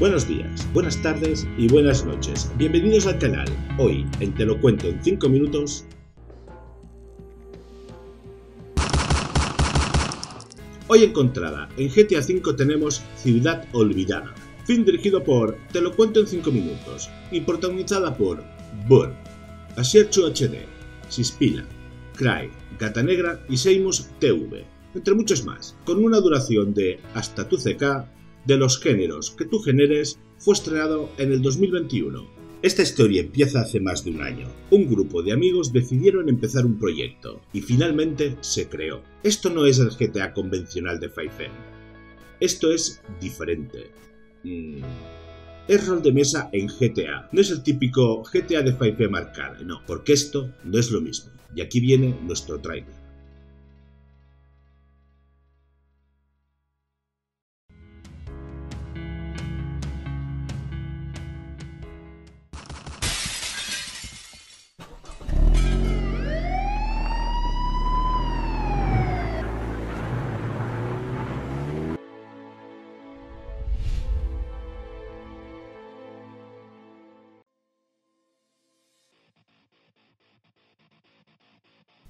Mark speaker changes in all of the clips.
Speaker 1: Buenos días, buenas tardes y buenas noches. Bienvenidos al canal. Hoy, en Te lo cuento en 5 minutos... Hoy encontrada, en GTA V tenemos Ciudad Olvidada, film dirigido por Te lo cuento en 5 minutos y protagonizada por Burr, Asierchu HD, Sispila, Cry, Gata Negra y Seimus TV, entre muchos más, con una duración de hasta tu CK de los géneros que tú generes fue estrenado en el 2021. Esta historia empieza hace más de un año. Un grupo de amigos decidieron empezar un proyecto y finalmente se creó. Esto no es el GTA convencional de 5M. Esto es diferente. Mm. Es rol de mesa en GTA. No es el típico GTA de 5M arcade, no, porque esto no es lo mismo. Y aquí viene nuestro trailer.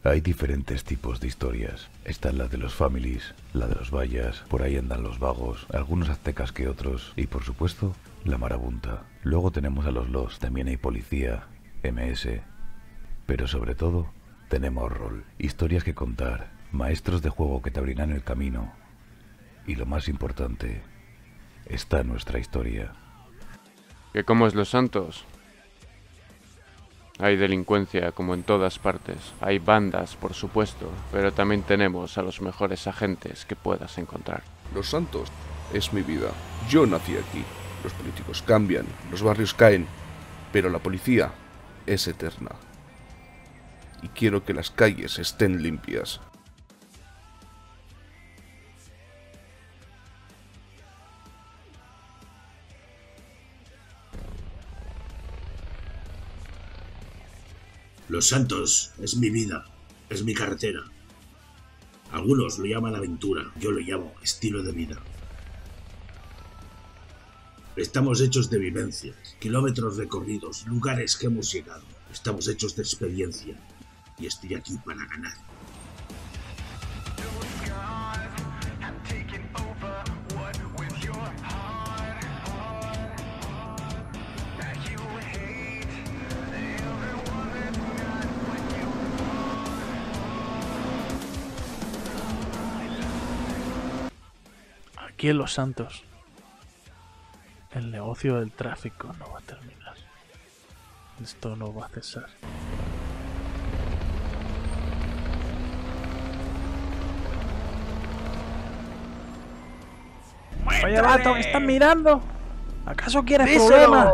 Speaker 2: Hay diferentes tipos de historias. Está la de los families, la de los vallas, por ahí andan los vagos, algunos aztecas que otros, y por supuesto, la marabunta. Luego tenemos a los los, también hay policía, MS. Pero sobre todo, tenemos rol, historias que contar, maestros de juego que te abrirán el camino. Y lo más importante, está nuestra historia.
Speaker 3: ¿Que cómo es los santos? Hay delincuencia como en todas partes. Hay bandas, por supuesto, pero también tenemos a los mejores agentes que puedas encontrar.
Speaker 4: Los Santos es mi vida. Yo nací aquí. Los políticos cambian, los barrios caen, pero la policía es eterna. Y quiero que las calles estén limpias.
Speaker 1: Los Santos es mi vida, es mi carretera. Algunos lo llaman aventura, yo lo llamo estilo de vida. Estamos hechos de vivencias, kilómetros recorridos, lugares que hemos llegado. Estamos hechos de experiencia y estoy aquí para ganar.
Speaker 5: Aquí en Los Santos, el negocio del tráfico no va a terminar. Esto no va a cesar. Oye, vato, ¿qué estás mirando? ¿Acaso quieres problemas?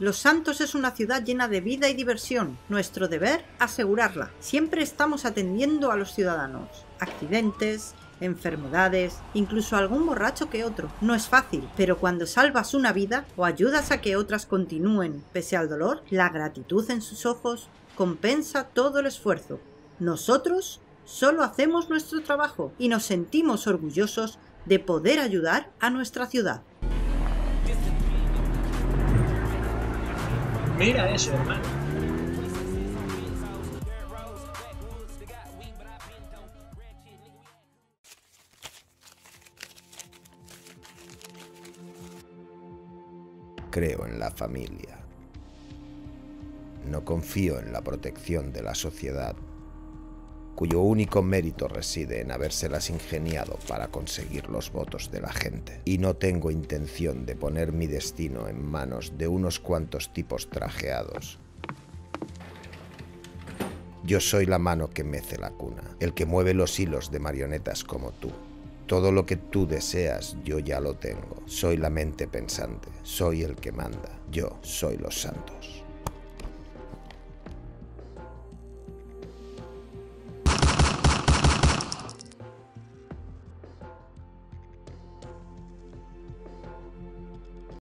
Speaker 6: Los Santos es una ciudad llena de vida y diversión. Nuestro deber, asegurarla. Siempre estamos atendiendo a los ciudadanos. Accidentes, enfermedades, incluso algún borracho que otro. No es fácil, pero cuando salvas una vida o ayudas a que otras continúen pese al dolor, la gratitud en sus ojos compensa todo el esfuerzo. Nosotros solo hacemos nuestro trabajo y nos sentimos orgullosos de poder ayudar a nuestra ciudad.
Speaker 7: Mira eso, hermano.
Speaker 8: Creo en la familia. No confío en la protección de la sociedad, cuyo único mérito reside en habérselas ingeniado para conseguir los votos de la gente. Y no tengo intención de poner mi destino en manos de unos cuantos tipos trajeados. Yo soy la mano que mece la cuna, el que mueve los hilos de marionetas como tú. Todo lo que tú deseas, yo ya lo tengo. Soy la mente pensante, soy el que manda, yo soy los santos.